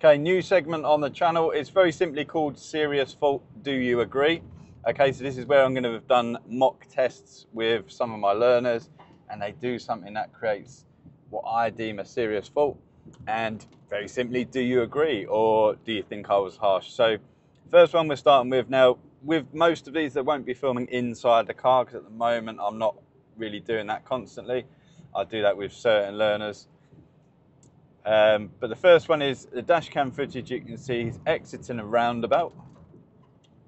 Okay, new segment on the channel. It's very simply called Serious Fault, Do You Agree? Okay, so this is where I'm going to have done mock tests with some of my learners and they do something that creates what I deem a serious fault. And very simply, do you agree or do you think I was harsh? So first one we're starting with now, with most of these, they won't be filming inside the car because at the moment I'm not really doing that constantly. I do that with certain learners. Um, but the first one is the dash cam footage. You can see he's exiting a roundabout,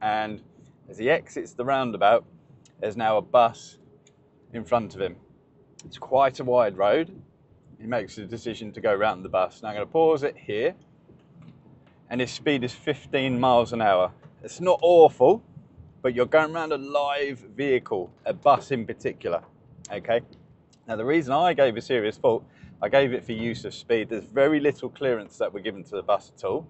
and as he exits the roundabout, there's now a bus in front of him. It's quite a wide road. He makes the decision to go round the bus. Now I'm going to pause it here, and his speed is 15 miles an hour. It's not awful, but you're going around a live vehicle, a bus in particular. Okay. Now the reason I gave a serious fault I gave it for use of speed. There's very little clearance that we're given to the bus at all.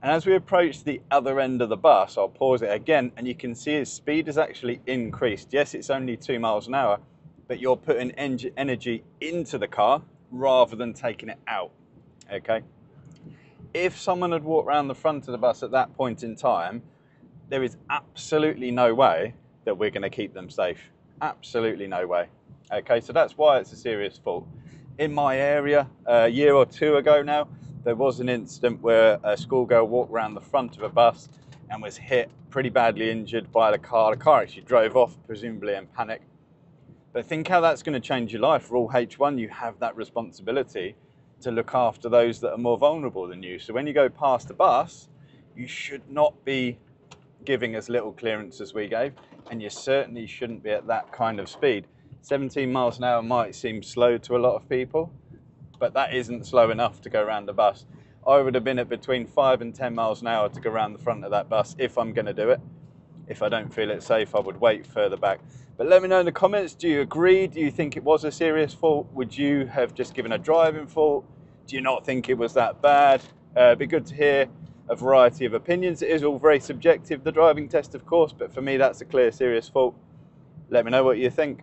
And as we approach the other end of the bus, I'll pause it again and you can see his speed has actually increased. Yes, it's only two miles an hour, but you're putting energy into the car rather than taking it out, okay? If someone had walked around the front of the bus at that point in time, there is absolutely no way that we're gonna keep them safe. Absolutely no way. Okay, so that's why it's a serious fault in my area a year or two ago now, there was an incident where a schoolgirl walked around the front of a bus and was hit pretty badly injured by the car. The car actually drove off, presumably in panic. But think how that's going to change your life. All H1, you have that responsibility to look after those that are more vulnerable than you. So when you go past the bus, you should not be giving as little clearance as we gave, and you certainly shouldn't be at that kind of speed. 17 miles an hour might seem slow to a lot of people, but that isn't slow enough to go around the bus. I would have been at between 5 and 10 miles an hour to go around the front of that bus if I'm going to do it. If I don't feel it safe, I would wait further back. But let me know in the comments, do you agree? Do you think it was a serious fault? Would you have just given a driving fault? Do you not think it was that bad? Uh, it'd be good to hear a variety of opinions. It is all very subjective, the driving test, of course, but for me, that's a clear serious fault. Let me know what you think.